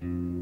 Bye.